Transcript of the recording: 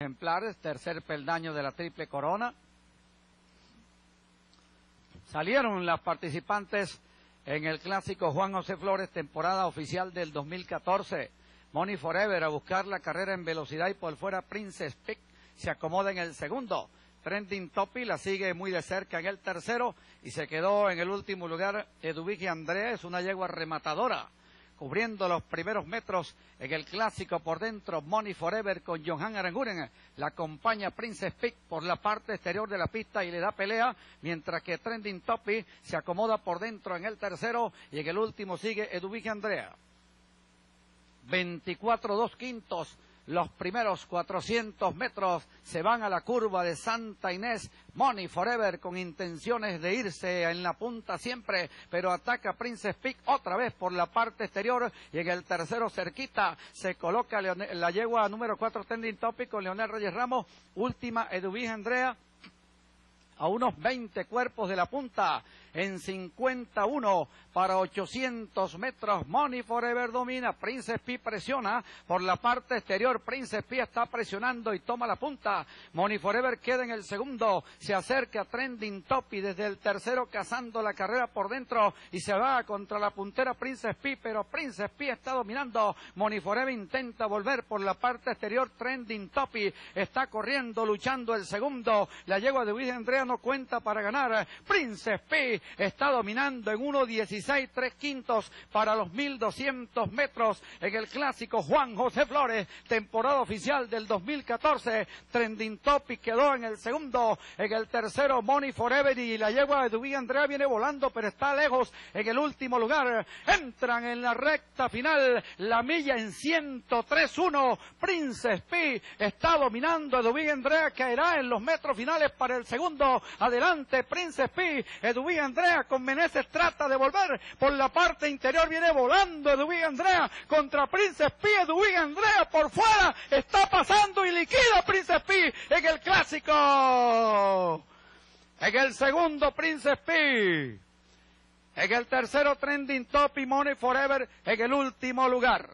ejemplares, tercer peldaño de la triple corona. Salieron las participantes en el clásico Juan José Flores, temporada oficial del 2014. Money Forever a buscar la carrera en velocidad y por fuera Princess Pick se acomoda en el segundo. Trending Topi la sigue muy de cerca en el tercero y se quedó en el último lugar Eduvigi Andrea, es una yegua rematadora cubriendo los primeros metros en el clásico por dentro, Money Forever con Johan Aranguren. La acompaña Princess Peak por la parte exterior de la pista y le da pelea, mientras que Trending Topi se acomoda por dentro en el tercero y en el último sigue Eduvique Andrea. 24 dos quintos los primeros 400 metros se van a la curva de Santa Inés. Money Forever con intenciones de irse en la punta siempre, pero ataca Princess Peak otra vez por la parte exterior y en el tercero cerquita se coloca la yegua número 4 Tending Topic con Leonel Reyes Ramos. Última Eduvige Andrea a unos 20 cuerpos de la punta en 51 para 800 metros. Money Forever domina. Princess P presiona por la parte exterior. Princess P está presionando y toma la punta. Money Forever queda en el segundo. Se acerca a Trending Top desde el tercero cazando la carrera por dentro y se va contra la puntera Princess P, pero Princess P está dominando. Money Forever intenta volver por la parte exterior. Trending Topi está corriendo, luchando el segundo. La yegua de Luis Andrea no cuenta para ganar. Princess P está dominando en 1.16 tres quintos para los 1.200 metros en el clásico Juan José Flores, temporada oficial del 2014. Trending Topic quedó en el segundo, en el tercero Money Forever y la yegua de Dubí Andrea viene volando, pero está lejos en el último lugar. Entran en la recta final, la milla en 103.1. Princess P está dominando. Edubí Andrea caerá en los metros finales para el segundo. Adelante, Princess P. Edubí Andrea con Meneses trata de volver por la parte interior, viene volando Edwin Andrea contra Prince Pi, Edwin Andrea por fuera, está pasando y liquida Prince Pi en el clásico. En el segundo Prince Pi. En el tercero Trending Top y Money Forever en el último lugar.